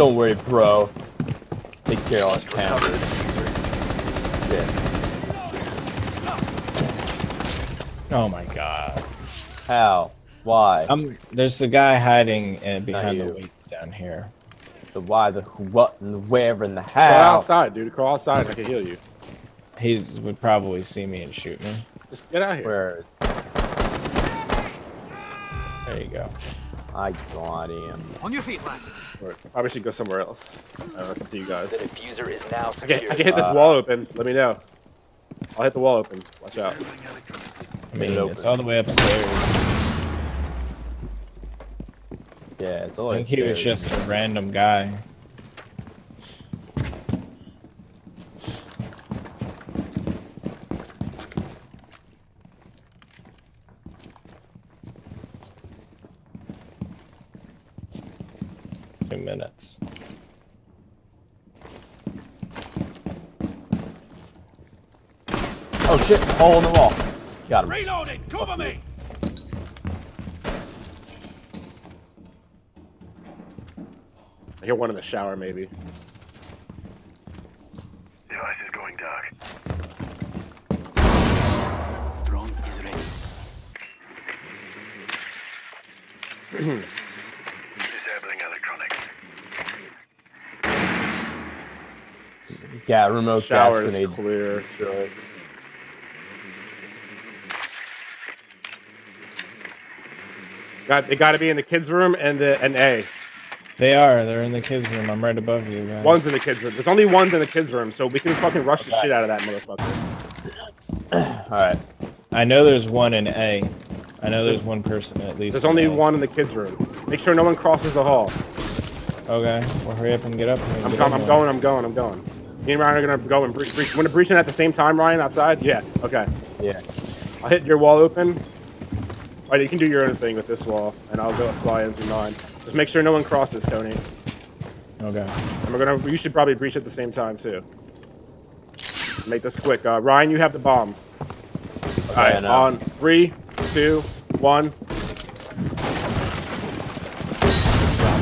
Don't worry, bro. Take care of our cameras. Yeah. Oh my god. How? Why? Um, there's a guy hiding uh, behind the weights down here. The why, the who, what, and the where, and the Crawl how. outside, dude. Crawl outside. I can heal you. He would probably see me and shoot me. Just get out here. Where? There you go. I got him. On your feet, lad. Or Probably should go somewhere else. I don't know. It's up to you guys. The defuser is now I can. I can hit this Uh, wall open. Let me know. I'll hit the wall open. Watch out. Disabling electronics. I mean, open. it's all the way upstairs. Yeah, it's I always. think he was scary. just a random guy. Two minutes. Oh shit! Hole in the wall. Got him. Reloading! Cover me! I hear one in the shower, maybe. Device is going dark. Drone is ready. Yeah, remote Shower gas is grenade. clear. Got, they got to be in the kids' room and the and A. They are. They're in the kids' room. I'm right above you guys. One's in the kids' room. There's only one in the kids' room, so we can fucking rush the shit out of that motherfucker. All right. I know there's one in A. I know there's one person at least. There's only A. one in the kids' room. Make sure no one crosses the hall. Okay. Well, hurry up and get up. and I'm, get com- in I'm going. I'm going. I'm going. Me and Ryan are gonna go and breach. breach. Want to breach in at the same time, Ryan? Outside? Yeah. Okay. Yeah. I'll hit your wall open. Alright, you can do your own thing with this wall, and I'll go fly in through mine. Just make sure no one crosses, Tony. Okay. And we're gonna. You should probably breach at the same time too. Make this quick. Uh, Ryan, you have the bomb. All right. On three, two, one.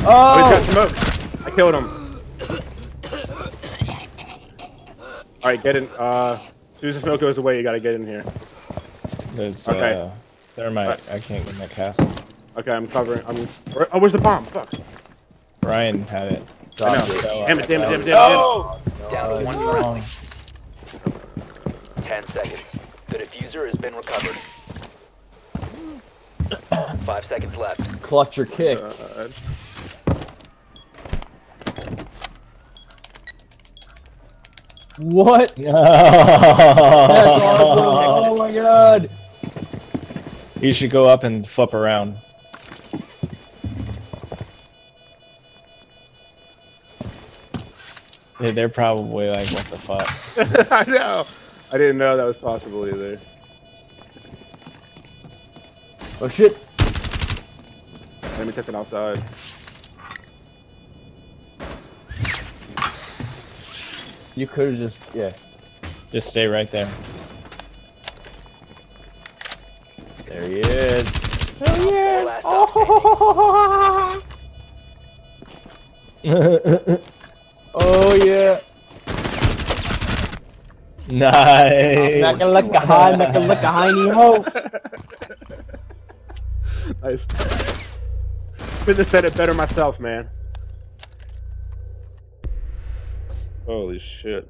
Oh, he's got smoke. I killed him. All right, get in. Uh, as soon as the smoke goes away, you gotta get in here. There's Okay. uh, thermite. Right. I can't get in that castle. Okay, I'm covering. I'm. Oh, where's the bomb? Fuck. Ryan had it. I know. It. Damn it! Damn it! Damn it! Damn it! Oh! Down to one friendly. Ten seconds. The defuser has been recovered. Five seconds left. Clutch your kick. Uh, what? That's awesome. Oh my god. you should go up and flip around. Yeah, they're probably like, what the fuck? I know. I didn't know that was possible either. Oh shit. Let me check it outside. You could have just yeah. Just stay right there. There he is. Last stop standing. Oh yeah. nice. Nakalakahan, nakalakahan ho. Nice. Couldn't have said it better myself, man. Holy shit.